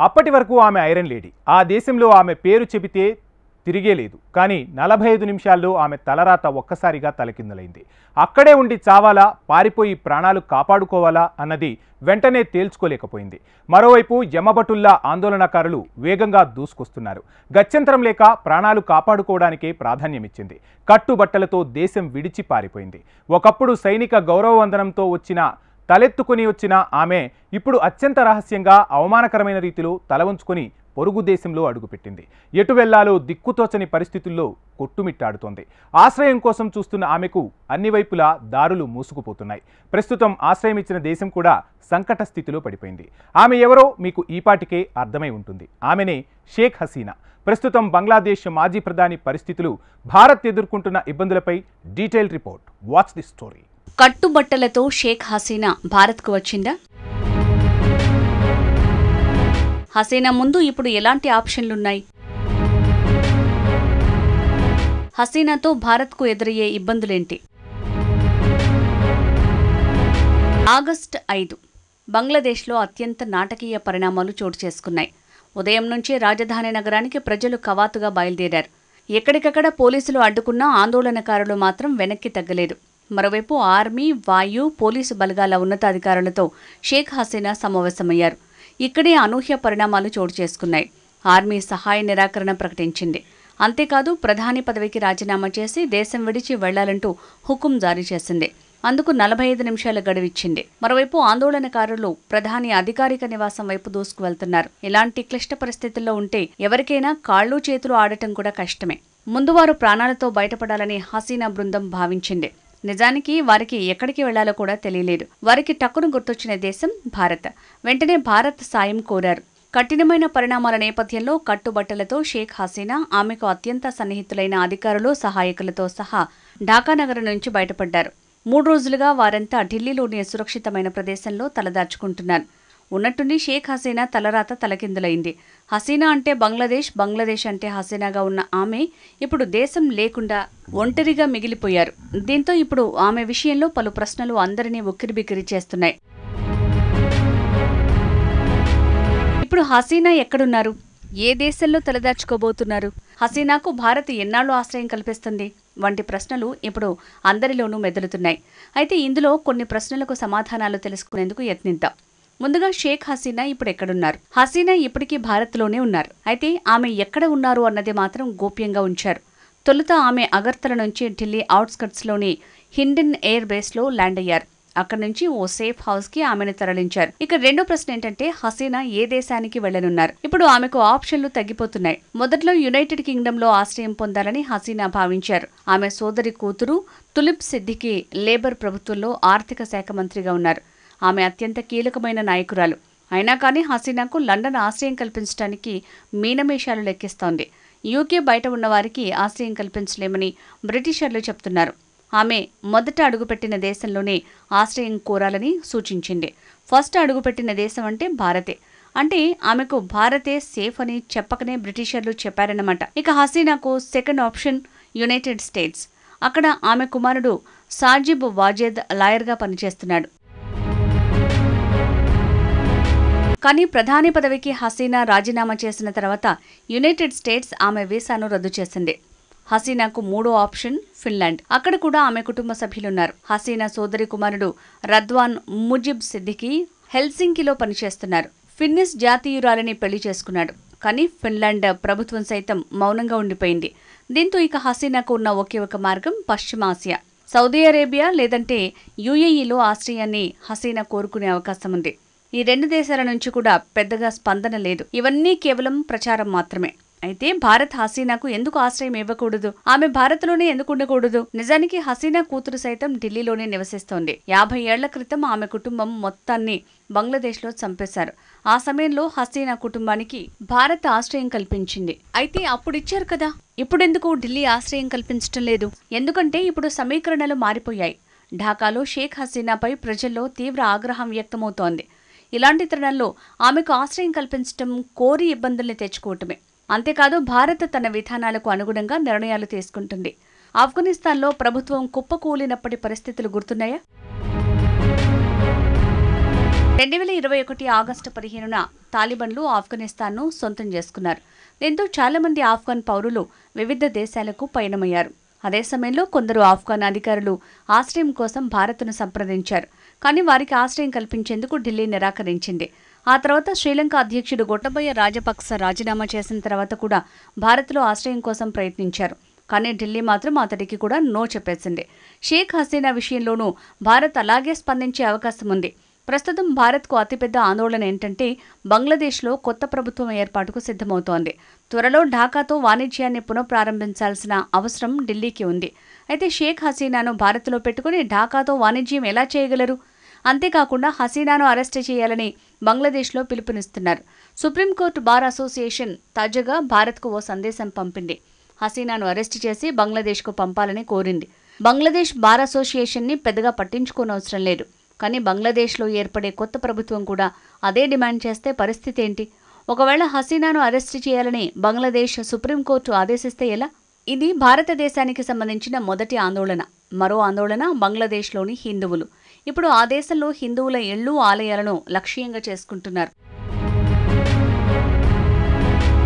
అప్పటి వరకు ఆమె ఐరన్ లేడీ. ఆ దేశంలో ఆమె పేరు చెబితే తిరిగే లేదు. కానీ నలభై ఐదు నిమిషాల్లో ఆమె తలరాత ఒక్కసారిగా తలకిందులైంది అక్కడే ఉండి చావాలా పారిపోయి ప్రాణాలు కాపాడుకోవాలా అన్నది వెంటనే తేల్చుకోలేకపోయింది. మరోవైపు యమభటుల్లా ఆందోళనకారులు వేగంగా దూసుకొస్తున్నారు. గత్యంతరం లేక ప్రాణాలు కాపాడుకోవడానికే ప్రాధాన్యమిచ్చింది. కట్టుబట్టలతో దేశం విడిచి పారిపోయింది ఒకప్పుడు సైనిక గౌరవ వందనంతో వచ్చిన తలెత్తుకుని వచ్చిన ఆమె ఇప్పుడు అత్యంత రహస్యంగా అవమానకరమైన రీతిలో తల వంచుకొని పొరుగు దేశంలో అడుగుపెట్టింది. ఎటు వెళ్ళాలో దిక్కుతోచని పరిస్థితుల్లో కొట్టుమిట్టాడుతోంది. ఆశ్రయం కోసం చూస్తున్న ఆమెకు అన్ని వైపులా దారులు మూసుకుపోతున్నాయి. ప్రస్తుతం ఆశ్రయం ఇచ్చిన దేశం కూడా సంకట స్థితిలో పడిపోయింది. ఆమె ఎవరో మీకు ఈపాటికే అర్థమై ఉంటుంది. ఆమెనే షేక్ హసీనా. ప్రస్తుతం బంగ్లాదేశ్ మాజీ ప్రధాని పరిస్థితులు భారత్ ఎదుర్కొంటున్న ఇబ్బందులపై detail report. Watch the story. కట్టుబట్టలతో Sheikh Hasina భారత్కు వచ్చిందా? హసీనా ముందు ఇప్పుడు ఎలాంటి ఆప్షన్లున్నాయి? హసీనాతో భారత్కు ఎదురయ్యే ఇబ్బందులేంటి? ఆగస్ట్ ఐదు. బంగ్లాదేశ్లో అత్యంత నాటకీయ పరిణామాలు చోటు చేసుకున్నాయి. ఉదయం నుంచి రాజధాని నగరానికి ప్రజలు కవాతుగా బయలుదేరారు. ఎక్కడికక్కడ పోలీసులు అడ్డుకున్న ఆందోళనకారులు మాత్రం వెనక్కి తగ్గలేదు. మరోవైపు ఆర్మీ వాయు పోలీసు బలగాల ఉన్నతాధికారులతో షేక్ హసీనా సమావేశమయ్యారు. ఇక్కడే అనూహ్య పరిణామాలు చోటు చేసుకున్నాయి. ఆర్మీ సహాయ నిరాకరణ ప్రకటించింది. అంతేకాదు ప్రధాని పదవికి రాజీనామా చేసి దేశం విడిచి వెళ్ళాలంటూ హుకుం జారీ చేసింది. అందుకు నలభై ఐదు నిమిషాల గడువిచ్చింది మరోవైపు ఆందోళనకారులు ప్రధాని అధికారిక నివాసం వైపు దూసుకు వెళ్తున్నారు. ఇలాంటి క్లిష్ట పరిస్థితుల్లో ఉంటే ఎవరికైనా కాళ్ళు చేతులు ఆడటం కూడా కష్టమే. ముందు వారు ప్రాణాలతో బయటపడాలని హసీనా బృందం భావించింది. నిజానికి వారికి ఎక్కడికి వెళ్ళాలో కూడా తెలియలేదు. వారికి టక్కును గుర్తొచ్చిన దేశం భారత్. వెంటనే భారత్ సాయం కోరారు. కఠినమైన పరిణామాల నేపథ్యంలో కట్టుబట్టలతో షేక్ హసీనా ఆమెకు అత్యంత సన్నిహితులైన అధికారులు సహాయకులతో సహా ఢాకా నగరం నుంచి బయటపడ్డారు. మూడు రోజులుగా వారంతా ఢిల్లీలోని సురక్షితమైన ప్రదేశంలో తలదాచుకుంటున్నారు. ఉన్నట్టుండి షేక్ హసీనా తలరాత తలకిందులైంది. హసీనా అంటే బంగ్లాదేశ్ బంగ్లాదేశ్ అంటే హసీనాగా ఉన్న ఆమె ఇప్పుడు దేశం లేకుండా ఒంటరిగా మిగిలిపోయారు. దీంతో ఇప్పుడు ఆమె విషయంలో పలు ప్రశ్నలు అందరినీ ఉక్కిరిబిక్కిరి చేస్తున్నాయి. ఇప్పుడు హసీనా ఎక్కడున్నారు? ఏ దేశంలో తలదాచుకోబోతున్నారు? హసీనాకు భారత్ ఎన్నాళ్ళు ఆశ్రయం కల్పిస్తుంది? వంటి ప్రశ్నలు ఇప్పుడు అందరిలోనూ మెదులుతున్నాయి. అయితే ఇందులో కొన్ని ప్రశ్నలకు సమాధానాలు తెలుసుకునేందుకు యత్నిద్దాం. ముందుగా షేక్ హసీనా ఇప్పుడు ఎక్కడున్నారు హసీనా ఇప్పటికీ భారత్లోనే ఉన్నారు. అయితే ఆమె ఎక్కడ ఉన్నారు అన్నది మాత్రం గోప్యంగా ఉంచారు. తొలుత ఆమె అగర్తల నుంచి ఢిల్లీ అవుట్స్కట్స్లోని హిండన్ ఎయిర్ బేస్లో ల్యాండ్ అయ్యారు అక్కడి నుంచి ఓ సేఫ్ హౌస్కి ఆమెను తరలించారు. ఇక రెండో ప్రశ్న ఏంటంటే హసీనా ఏ దేశానికి వెళ్ళనున్నారు ఇప్పుడు ఆమెకు ఆప్షన్లు తగ్గిపోతున్నాయి. మొదట్లో యునైటెడ్ కింగ్డమ్లో ఆశ్రయం పొందాలని హసీనా భావించారు. ఆమె సోదరి కూతురు తులిప్ సిద్దికి లేబర్ ప్రభుత్వంలో ఆర్థిక శాఖ మంత్రిగా ఉన్నారు. ఆమె అత్యంత కీలకమైన నాయకురాలు. అయినా కానీ హసీనాకు లండన్ ఆశ్రయం కల్పించడానికి మీనమేషాలు లెక్కిస్తోంది. యూకే బయట ఉన్నవారికి ఆశ్రయం కల్పించలేమని బ్రిటిషర్లు చెప్తున్నారు. ఆమె మొదట అడుగుపెట్టిన దేశంలోనే ఆశ్రయం కోరాలని సూచించింది. ఫస్ట్ అడుగుపెట్టిన దేశం అంటే భారతే. అంటే ఆమెకు భారతే సేఫ్ అని చెప్పకనే బ్రిటిషర్లు చెప్పారన్నమాట. ఇక హసీనాకు సెకండ్ ఆప్షన్ యునైటెడ్ స్టేట్స్. అక్కడ ఆమె కుమారుడు సాజిబ్ వాజేద్ లాయర్గా పనిచేస్తున్నాడు. కానీ ప్రధాని పదవికి హసీనా రాజీనామా చేసిన తర్వాత యునైటెడ్ స్టేట్స్ ఆమె వీసాను రద్దు చేసింది. హసీనాకు మూడో ఆప్షన్ ఫిన్లాండ్. అక్కడ కూడా ఆమె కుటుంబ సభ్యులున్నారు. హసీనా సోదరి కుమారుడు రద్వాన్ ముజిబ్ సిద్దికి హెల్సింకిలో పనిచేస్తున్నారు. ఫిన్నిస్ జాతీయురాలిని పెళ్ళి చేసుకున్నాడు. కానీ ఫిన్లాండ్ ప్రభుత్వం సైతం మౌనంగా ఉండిపోయింది. దీంతో ఇక హసీనాకు ఉన్న ఒకే ఒక మార్గం పశ్చిమాసియా. సౌదీ అరేబియా లేదంటే యుఏఈలో ఆశ్రయాన్ని హసీనా కోరుకునే అవకాశం ఉంది. ఈ రెండు దేశాల నుంచి కూడా పెద్దగా స్పందన లేదు. ఇవన్నీ కేవలం ప్రచారం మాత్రమే. అయితే భారత్ హసీనాకు ఎందుకు ఆశ్రయం ఇవ్వకూడదు? ఆమె భారత్లోనే ఎందుకు ఉండకూడదు? నిజానికి హసీనా కూతురు సైతం ఢిల్లీలోనే నివసిస్తోంది. యాభై ఏళ్ళ క్రితం ఆమె కుటుంబం మొత్తాన్ని బంగ్లాదేశ్లో చంపేశారు. ఆ సమయంలో హసీనా కుటుంబానికి భారత్ ఆశ్రయం కల్పించింది. అయితే అప్పుడు ఇచ్చారు కదా? ఇప్పుడెందుకు ఢిల్లీ ఆశ్రయం కల్పించటం లేదు? ఎందుకంటే ఇప్పుడు సమీకరణలు మారిపోయాయి. ఢాకాలో షేక్ హసీనాపై ప్రజల్లో తీవ్ర ఆగ్రహం వ్యక్తమవుతోంది. ఇలాంటి తరుణంలో ఆమెకు ఆశ్రయం కల్పించటం కోరి ఇబ్బందుల్ని తెచ్చుకోవటమే. అంతేకాదు భారత్ తన విధానాలకు అనుగుణంగా నిర్ణయాలు తీసుకుంటుంది. ఆఫ్ఘనిస్తాన్లో ప్రభుత్వం కుప్పకూలినప్పటి పరిస్థితులు గుర్తున్నాయా? రెండు వేల ఇరవై ఒకటి ఆగస్టు పదిహేనున తాలిబన్లు ఆఫ్ఘనిస్తాన్ను సొంతం చేసుకున్నారు. దీంతో చాలామంది ఆఫ్ఘన్ పౌరులు వివిధ దేశాలకు పయనమయ్యారు. అదే సమయంలో కొందరు ఆఫ్ఘన్ అధికారులు ఆశ్రయం కోసం భారత్ను సంప్రదించారు. కానీ వారికి ఆశ్రయం కల్పించేందుకు ఢిల్లీ నిరాకరించింది. ఆ తర్వాత శ్రీలంక అధ్యక్షుడు గొట్టబయ్య రాజపక్స రాజీనామా చేసిన తర్వాత కూడా భారత్లో ఆశ్రయం కోసం ప్రయత్నించారు. కానీ ఢిల్లీ మాత్రం అతడికి కూడా నో చెప్పేసింది. షేక్ హసీనా విషయంలోనూ భారత్ అలాగే స్పందించే అవకాశం ఉంది. ప్రస్తుతం భారత్కు అతిపెద్ద ఆందోళన ఏంటంటే బంగ్లాదేశ్లో కొత్త ప్రభుత్వం ఏర్పాటుకు సిద్ధమవుతోంది. త్వరలో ఢాకాతో వాణిజ్యాన్ని పునఃప్రారంభించాల్సిన అవసరం ఢిల్లీకి ఉంది. అయితే షేక్ హసీనాను భారత్లో పెట్టుకుని ఢాకాతో వాణిజ్యం ఎలా చేయగలరు? అంతేకాకుండా హసీనాను అరెస్టు చేయాలని బంగ్లాదేశ్లో పిలుపునిస్తున్నారు. సుప్రీంకోర్టు బార్ అసోసియేషన్ తాజాగా భారత్కు ఓ సందేశం పంపింది. హసీనాను అరెస్టు చేసి బంగ్లాదేశ్కు పంపాలని కోరింది. బంగ్లాదేశ్ బార్ అసోసియేషన్ని పెద్దగా పట్టించుకోనవసరం లేదు. కానీ బంగ్లాదేశ్లో ఏర్పడే కొత్త ప్రభుత్వం కూడా అదే డిమాండ్ చేస్తే పరిస్థితి ఏంటి? ఒకవేళ హసీనాను అరెస్టు చేయాలని బంగ్లాదేశ్ సుప్రీంకోర్టు ఆదేశిస్తే ఎలా? ఇది భారతదేశానికి సంబంధించిన మొదటి ఆందోళన మరో ఆందోళన బంగ్లాదేశ్లోని హిందువులు. ఇప్పుడు ఆ దేశంలో హిందువుల ఇళ్ళు ఆలయాలను లక్ష్యంగా చేసుకుంటున్నారు.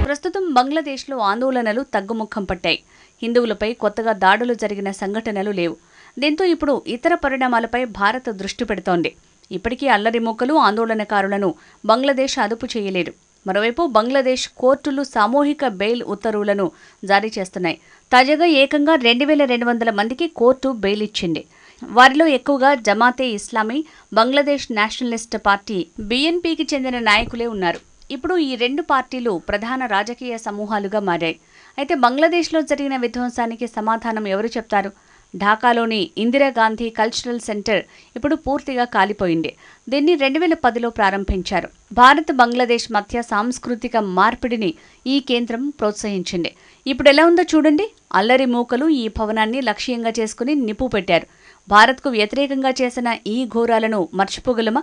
ప్రస్తుతం బంగ్లాదేశ్లో ఆందోళనలు తగ్గుముఖం పట్టాయి. హిందువులపై కొత్తగా దాడులు జరిగిన సంఘటనలు లేవు. దీంతో ఇప్పుడు ఇతర పరిణామాలపై భారత్ దృష్టి పెడుతోంది. ఇప్పటికీ అల్లరి మొక్కలు ఆందోళనకారులను బంగ్లాదేశ్ అదుపు చేయలేదు. మరోవైపు బంగ్లాదేశ్ కోర్టులు సామూహిక బెయిల్ ఉత్తర్వులను జారీ చేస్తున్నాయి. తాజాగా ఏకంగా రెండు వేల రెండు వందల మందికి కోర్టు బెయిల్ ఇచ్చింది. వారిలో ఎక్కువగా జమాతే ఇస్లామీ బంగ్లాదేశ్ నేషనలిస్ట్ పార్టీ బీఎన్పీకి చెందిన నాయకులే ఉన్నారు. ఇప్పుడు ఈ రెండు పార్టీలు ప్రధాన రాజకీయ సమూహాలుగా మారాయి. అయితే బంగ్లాదేశ్లో జరిగిన విధ్వంసానికి సమాధానం ఎవరు చెప్తారు? ఢాకాలోని ఇందిరాగాంధీ కల్చరల్ సెంటర్ ఇప్పుడు పూర్తిగా కాలిపోయింది. దీన్ని రెండు వేల పదిలో ప్రారంభించారు. భారత్ బంగ్లాదేశ్ మధ్య సాంస్కృతిక మార్పిడిని ఈ కేంద్రం ప్రోత్సహించింది. ఇప్పుడు ఎలా ఉందో చూడండి. అల్లరి మూకలు ఈ భవనాన్ని లక్ష్యంగా చేసుకుని నిప్పు పెట్టారు. భారత్కు వ్యతిరేకంగా చేసిన ఈ ఘోరాలను మర్చిపోగలమా?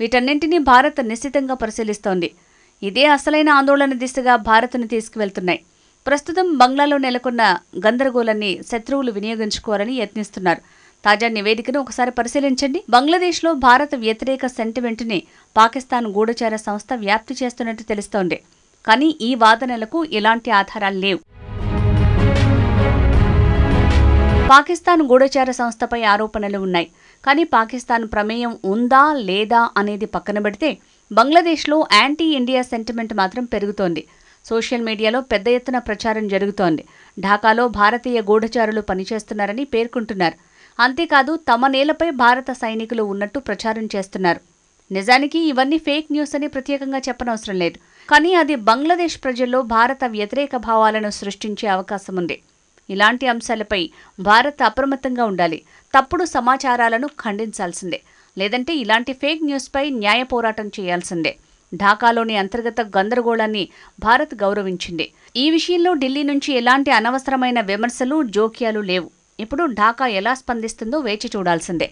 వీటన్నింటినీ భారత్ నిశ్చితంగా పరిశీలిస్తోంది. ఇదే అసలైన ఆందోళన దిశగా భారత్ను తీసుకువెళ్తున్నాయి. ప్రస్తుతం బంగ్లాలో నెలకొన్న గందరగోళాన్ని శత్రువులు వినియోగించుకోవాలని యత్నిస్తున్నారు. తాజా నివేదికను ఒకసారి పరిశీలించండి. బంగ్లాదేశ్లో భారత వ్యతిరేక సెంటిమెంట్ని పాకిస్తాన్ గూఢచార సంస్థ వ్యాప్తి చేస్తున్నట్టు తెలుస్తోంది. కానీ ఈ వాదనలకు ఎలాంటి ఆధారాలు లేవు. పాకిస్తాన్ గూఢచార సంస్థపై ఆరోపణలు ఉన్నాయి. కానీ పాకిస్తాన్ ప్రమేయం ఉందా లేదా అనేది పక్కన పెడితే బంగ్లాదేశ్లో యాంటీ ఇండియా సెంటిమెంట్ మాత్రం పెరుగుతోంది. సోషల్ మీడియాలో పెద్ద ఎత్తున ప్రచారం జరుగుతోంది. ఢాకాలో భారతీయ గూఢచారులు పనిచేస్తున్నారని పేర్కొంటున్నారు. అంతేకాదు తమ నేలపై భారత సైనికులు ఉన్నట్టు ప్రచారం చేస్తున్నారు. నిజానికి ఇవన్నీ ఫేక్ న్యూస్ అని ప్రత్యేకంగా చెప్పనవసరం లేదు. కానీ అది బంగ్లాదేశ్ ప్రజల్లో భారత వ్యతిరేక భావాలను సృష్టించే అవకాశం ఉంది. ఇలాంటి అంశాలపై భారత్ అప్రమత్తంగా ఉండాలి. తప్పుడు సమాచారాలను ఖండించాల్సిందే. లేదంటే ఇలాంటి ఫేక్ న్యూస్పై న్యాయ పోరాటం చేయాల్సిందే. ఢాకాలోని అంతర్గత గందరగోళాన్ని భారత్ గౌరవించింది. ఈ విషయంలో ఢిల్లీ నుంచి ఎలాంటి అనవసరమైన విమర్శలు జోక్యాలు లేవు. ఇప్పుడు ఢాకా ఎలా స్పందిస్తుందో వేచి చూడాల్సిందే.